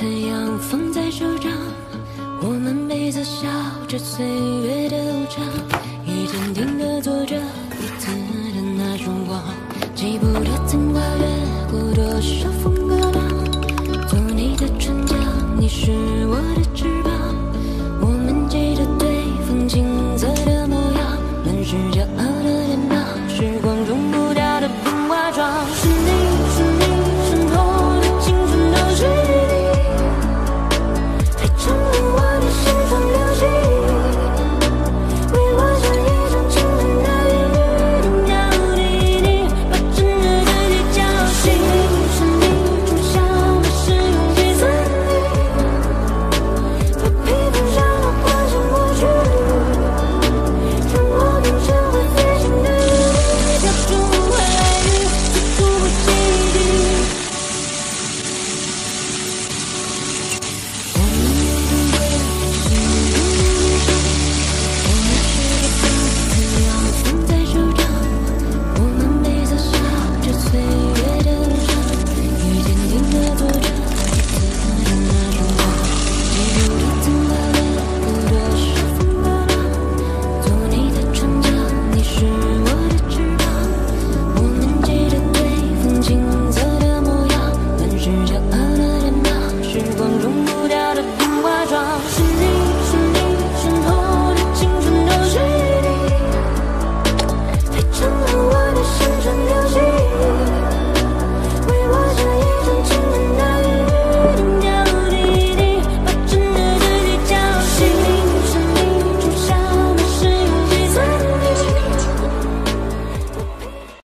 太阳放在手掌我们彼此笑着岁月的无常也坚定的做着彼此的那种光记不得曾跨越过多少风和浪做你的船桨你是